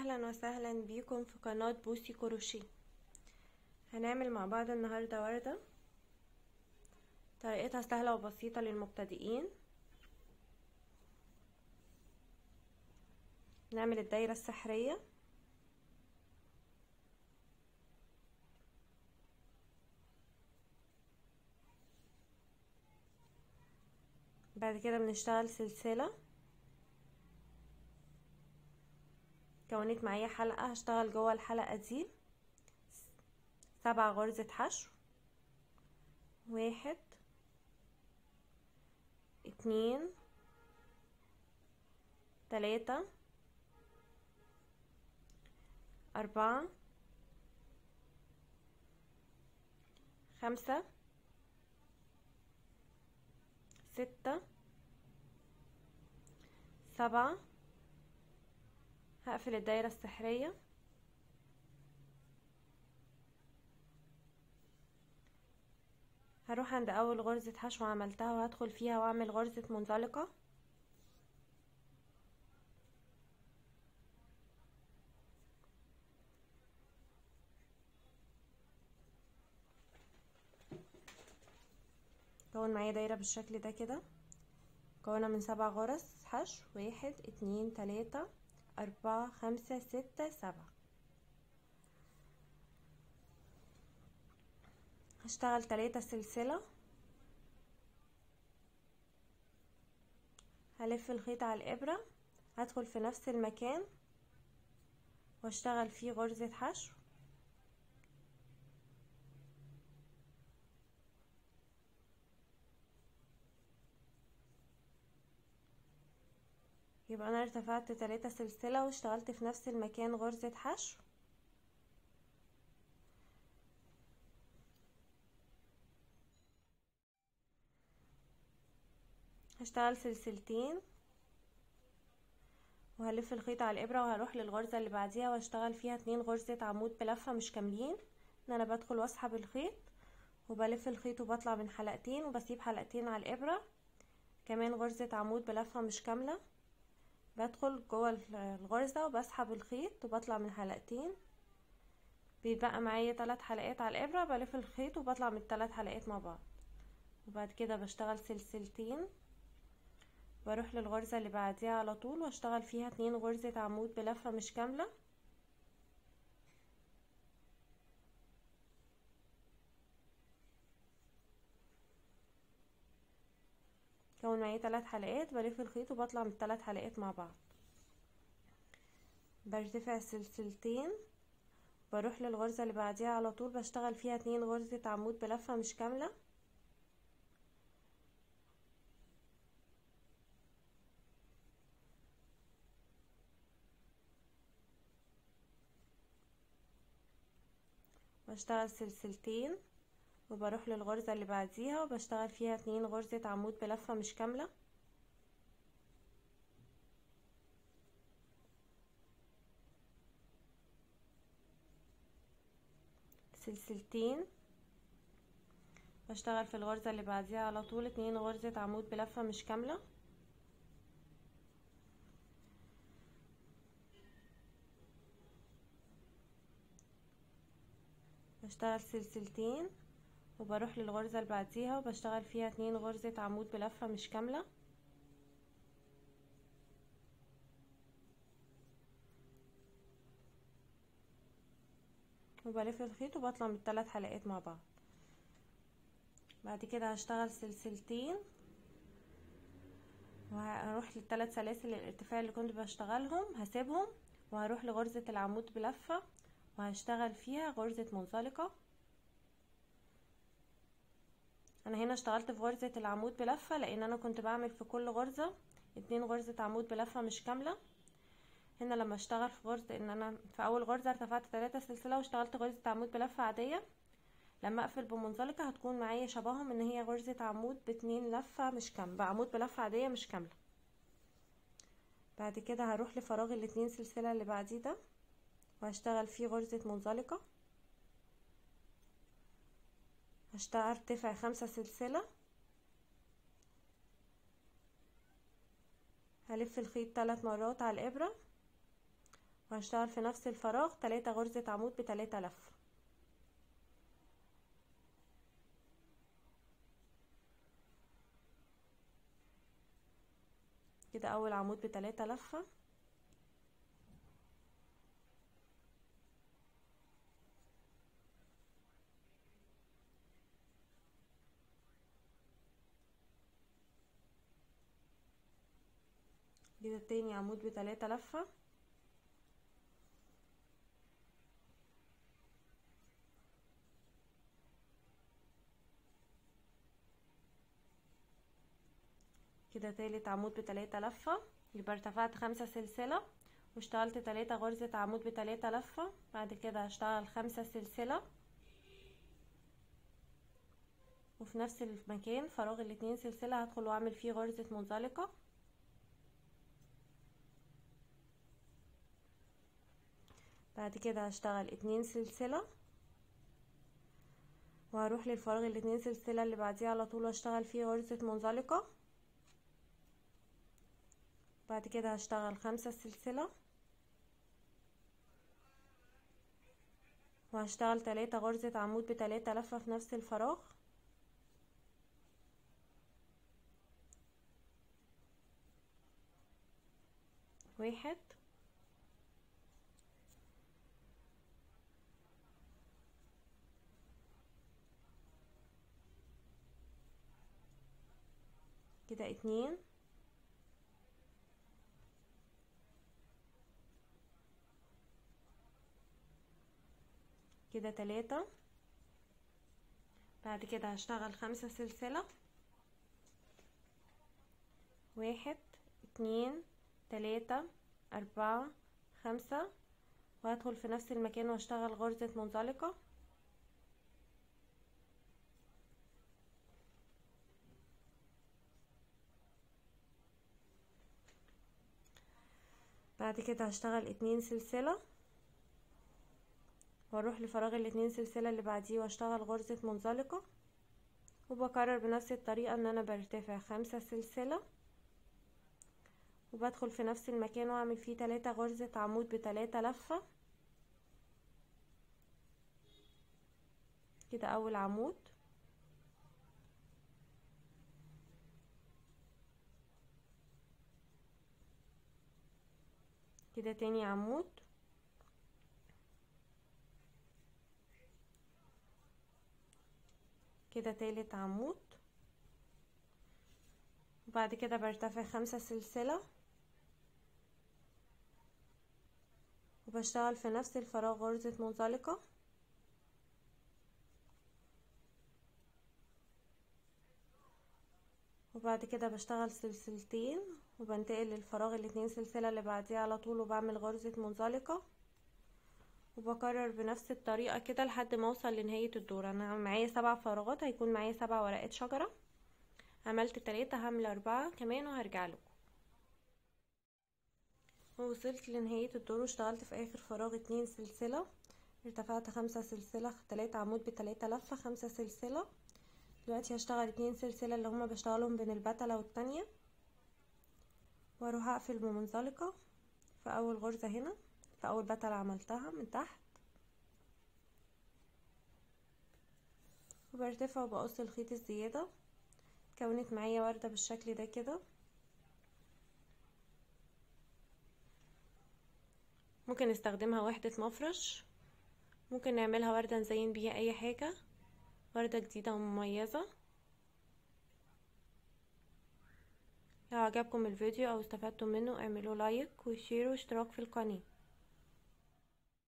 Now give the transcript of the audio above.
أهلا وسهلا بيكم في قناة بوسي كروشيه. هنعمل مع بعض النهاردة وردة. طريقتها سهلة وبسيطة للمبتدئين. نعمل الدايرة السحرية. بعد كده بنشتغل سلسلة. كونت معايا حلقة هشتغل جوه الحلقة دي. سبع غرزة حشو واحد. اتنين. تلاتة. أربعة. خمسة. ستة. سبعة. هقفل الدايرة السحرية. هروح عند أول غرزة حشو عملتها وهدخل فيها وأعمل غرزة منزلقة. كون معايا دايرة بالشكل ده كده. مكونة من سبع غرز حشو. واحد اتنين تلاتة. أربعة خمسة ستة سبعة. هشتغل تلاتة سلسلة. هلف الخيط على الإبرة. هدخل في نفس المكان. واشتغل فيه غرزة حشو. يبقى أنا ارتفعت تلاتة سلسلة واشتغلت في نفس المكان غرزة حشو. هشتغل سلسلتين. وهلف الخيط على الإبرة وهروح للغرزة اللي بعديها واشتغل فيها اتنين غرزة عمود بلفة مش كاملين. إن أنا بدخل واسحب الخيط وبلف الخيط وبطلع من حلقتين وبسيب حلقتين على الإبرة. كمان غرزة عمود بلفة مش كاملة. بدخل جوه الغرزة وبسحب الخيط وبطلع من حلقتين بيبقى معايا ثلاث حلقات على الإبرة بلف الخيط وبطلع من الثلاث حلقات مع بعض. وبعد كده بشتغل سلسلتين. بروح للغرزة اللي بعديها على طول واشتغل فيها اتنين غرزة عمود بلفة مش كاملة. كون معايا ثلاث حلقات بلف الخيط وبطلع من الثلاث حلقات مع بعض. برتفع سلسلتين بروح للغرزة اللي بعديها على طول بشتغل فيها اتنين غرزة عمود بلفة مش كاملة. بشتغل سلسلتين. وبروح للغرزة اللي بعديها وبشتغل فيها اتنين غرزة عمود بلفة مش كاملة. سلسلتين. بشتغل في الغرزة اللي بعديها على طول اتنين غرزة عمود بلفة مش كاملة. بشتغل سلسلتين. وبروح للغرزة اللي بعديها وبشتغل فيها اتنين غرزة عمود بلفة مش كاملة. وبلف الخيط وبطلع من الثلاث حلقات مع بعض. بعد كده هشتغل سلسلتين. وهروح للثلاث سلاسل الارتفاع اللي كنت بشتغلهم هسيبهم وهروح لغرزة العمود بلفة وهشتغل فيها غرزة منزلقة. أنا هنا اشتغلت في غرزة العمود بلفة لأن أنا كنت بعمل في كل غرزة اتنين غرزة عمود بلفة مش كاملة. هنا لما اشتغل في غرزة إن أنا في أول غرزة ارتفعت تلاتة سلسلة واشتغلت غرزة عمود بلفة عادية. لما أقفل بمنزلقة هتكون معايا شبههم إن هي غرزة عمود باتنين لفة مش كاملة بعمود بلفة عادية مش كاملة. بعد كده هروح لفراغ الاتنين سلسلة اللي بعديه ده وهشتغل فيه غرزة منزلقة. هشتغل ارتفع خمسة سلسلة. هلف الخيط ثلاث مرات على الإبرة. وهشتغل في نفس الفراغ تلاتة غرزة عمود بتلاتة لفة كده أول عمود بتلاتة لفة. كده تاني عمود بتلاتة لفة. كده تالت عمود بتلاتة لفة. يبقى ارتفعت خمسة سلسلة. واشتغلت تلاتة غرزة عمود بتلاتة لفة. بعد كده هشتغل خمسة سلسلة. وفي نفس المكان فراغ الاتنين سلسلة هدخل واعمل فيه غرزة منزلقة. بعد كده هشتغل اتنين سلسلة وهروح للفراغ الاتنين سلسلة اللي بعديه على طول واشتغل فيه غرزة منزلقة. بعد كده هشتغل خمسة سلسلة وهشتغل تلاتة غرزة عمود بتلاتة لفة في نفس الفراغ. واحد. كده اتنين. كده تلاتة. بعد كده هشتغل خمسة سلسلة. واحد اتنين تلاتة أربعة خمسة. وهدخل في نفس المكان واشتغل غرزة منزلقة. بعد كده هشتغل اتنين سلسلة. وأروح لفراغ الاتنين سلسلة اللي بعديه واشتغل غرزة منزلقة. وبكرر بنفس الطريقة إن أنا برتفع خمسة سلسلة. وبدخل في نفس المكان وأعمل فيه تلاتة غرزة عمود بتلاتة لفة. كده أول عمود. كده تاني عمود. كده تالت عمود. وبعد كده برتفع خمسة سلسلة. وبشتغل في نفس الفراغ غرزة منزلقة وبعد كده بشتغل سلسلتين وبنتقل للفراغ الاتنين سلسلة اللي بعديه على طول وبعمل غرزة منزلقة. وبكرر بنفس الطريقة كده لحد ما أوصل لنهاية الدور. أنا معايا سبع فراغات هيكون معايا سبع ورقات شجرة. عملت تلاتة هعمل أربعة كمان وهرجع لكم. ووصلت لنهاية الدور واشتغلت في آخر فراغ اتنين سلسلة. ارتفعت خمسة سلسلة تلاتة عمود بتلاتة لفة خمسة سلسلة. دلوقتي هشتغل اتنين سلسلة اللي هما بشتغلهم بين البتلة والتانية وأروح أقفل بمنزلقة في أول غرزة هنا في أول بتلة عملتها من تحت. وبرتفع وبقص الخيط الزيادة. كونت معايا وردة بالشكل ده كده. ممكن نستخدمها وحدة مفرش. ممكن نعملها وردة نزين بيها أي حاجة. وردة جديدة ومميزة لو عجبكم الفيديو أو استفدتم منه اعملوا like و share واشتراك في القناة.